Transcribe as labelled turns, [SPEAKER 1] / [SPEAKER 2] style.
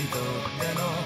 [SPEAKER 1] people cannot.